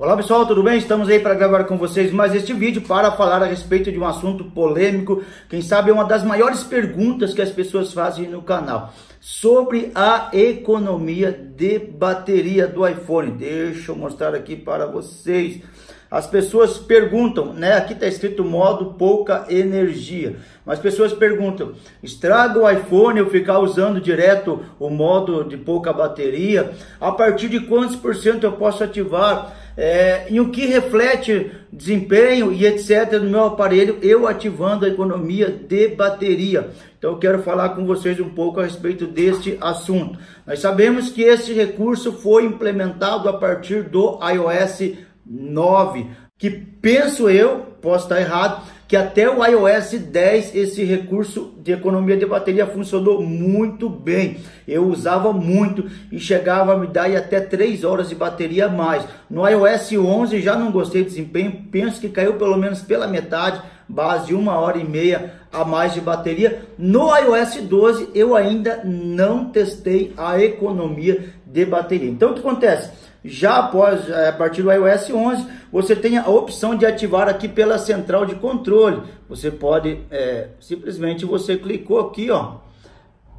Olá pessoal, tudo bem? Estamos aí para gravar com vocês mais este vídeo para falar a respeito de um assunto polêmico, quem sabe é uma das maiores perguntas que as pessoas fazem no canal, sobre a economia de bateria do iPhone. Deixa eu mostrar aqui para vocês. As pessoas perguntam, né? Aqui está escrito modo pouca energia. Mas pessoas perguntam: estraga o iPhone eu ficar usando direto o modo de pouca bateria? A partir de quantos por cento eu posso ativar? É, em o que reflete desempenho e etc. no meu aparelho, eu ativando a economia de bateria. Então eu quero falar com vocês um pouco a respeito deste assunto. Nós sabemos que esse recurso foi implementado a partir do iOS 9, que penso eu, posso estar errado, que até o iOS 10 esse recurso de economia de bateria funcionou muito bem. Eu usava muito e chegava a me dar até 3 horas de bateria a mais. No iOS 11 já não gostei do desempenho, penso que caiu pelo menos pela metade, base uma hora e meia a mais de bateria. No iOS 12 eu ainda não testei a economia de bateria. Então o que acontece? Já após, eh, a partir do iOS 11, você tem a opção de ativar aqui pela central de controle. Você pode, é, simplesmente você clicou aqui, ó,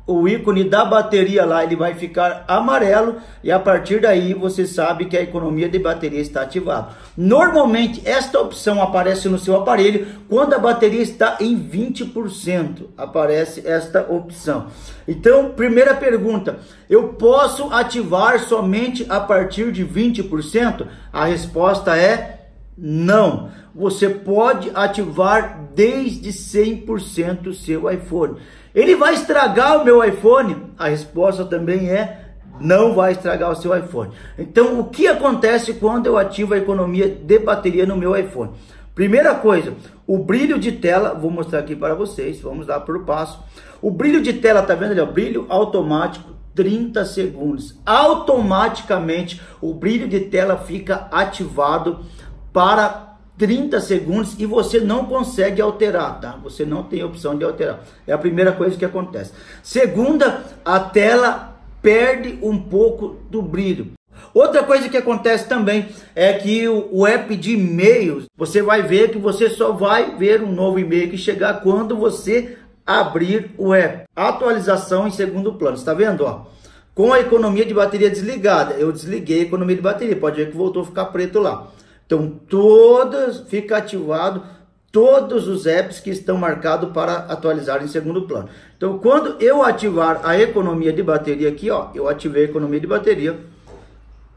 o ícone da bateria lá, ele vai ficar amarelo e a partir daí você sabe que a economia de bateria está ativada. Normalmente esta opção aparece no seu aparelho quando a bateria está em 20%, aparece esta opção. Então, primeira pergunta, eu posso ativar somente a partir de 20%? A resposta é não. Você pode ativar desde 100% o seu iPhone. Ele vai estragar o meu iPhone? A resposta também é não vai estragar o seu iPhone. Então, o que acontece quando eu ativo a economia de bateria no meu iPhone? Primeira coisa, o brilho de tela, vou mostrar aqui para vocês, vamos lá por passo. O brilho de tela, tá vendo ali, ó, brilho automático 30 segundos. Automaticamente o brilho de tela fica ativado para 30 segundos e você não consegue alterar, tá? Você não tem opção de alterar. É a primeira coisa que acontece. Segunda, a tela perde um pouco do brilho. Outra coisa que acontece também é que o, app de e-mails, você vai ver que você só vai ver um novo e-mail que chegar quando você abrir o app. Atualização em segundo plano, está vendo, ó? Com a economia de bateria desligada, eu desliguei a economia de bateria, pode ver que voltou a ficar preto lá. Então, todas fica ativado todos os apps que estão marcados para atualizar em segundo plano. Então, quando eu ativar a economia de bateria aqui, ó, eu ativei a economia de bateria,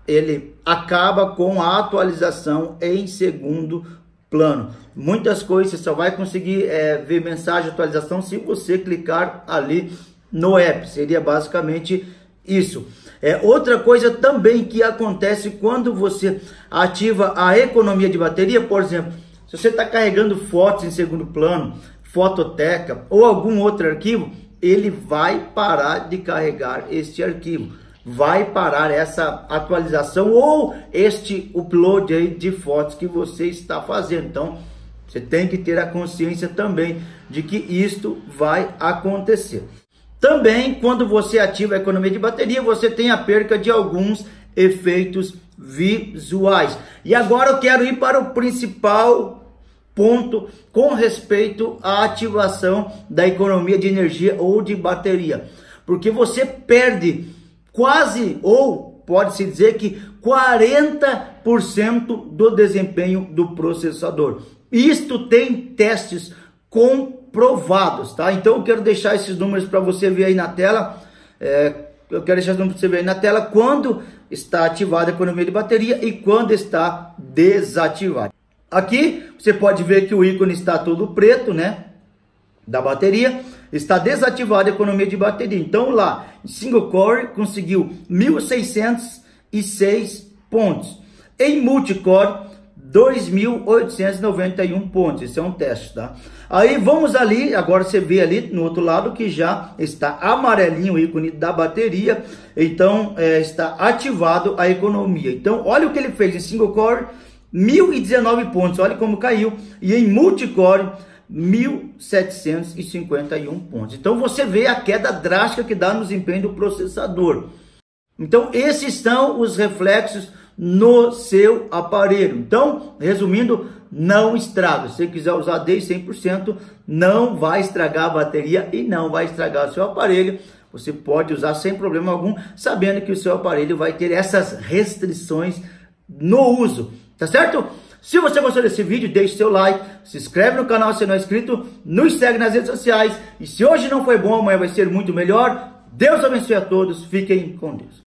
ele acaba com a atualização em segundo plano. Muitas coisas você só vai conseguir é, ver mensagem de atualização se você clicar ali no app. Seria basicamente isso. É outra coisa também que acontece quando você ativa a economia de bateria, por exemplo, se você está carregando fotos em segundo plano, fototeca ou algum outro arquivo, ele vai parar de carregar este arquivo, vai parar essa atualização ou este upload aí de fotos que você está fazendo. Então, você tem que ter a consciência também de que isto vai acontecer. Também, quando você ativa a economia de bateria, você tem a perca de alguns efeitos visuais. E agora eu quero ir para o principal ponto com respeito à ativação da economia de energia ou de bateria. Porque você perde quase, ou pode-se dizer que 40% do desempenho do processador. Isto tem testes com provados, tá? Então eu quero deixar esses números para você ver aí na tela. É, eu quero deixar os números para você ver aí na tela quando está ativada a economia de bateria e quando está desativada. Aqui você pode ver que o ícone está todo preto, né? Da bateria. Está desativada a economia de bateria. Então lá, single core conseguiu 1606 pontos. Em multicore 2.891 pontos. Esse é um teste, tá? Aí vamos ali, agora você vê ali no outro lado que já está amarelinho o ícone da bateria. Então é, está ativado a economia. Então olha o que ele fez em single core, 1.019 pontos. Olha como caiu. E em multicore 1.751 pontos. Então você vê a queda drástica que dá no desempenho do processador. Então esses são os reflexos no seu aparelho. Então, resumindo, não estraga. Se você quiser usar desde 100%, não vai estragar a bateria e não vai estragar seu aparelho. Você pode usar sem problema algum, sabendo que o seu aparelho vai ter essas restrições no uso, tá certo? Se você gostou desse vídeo, deixe seu like, se inscreve no canal se não é inscrito, nos segue nas redes sociais. E se hoje não foi bom, amanhã vai ser muito melhor. Deus abençoe a todos, fiquem com Deus.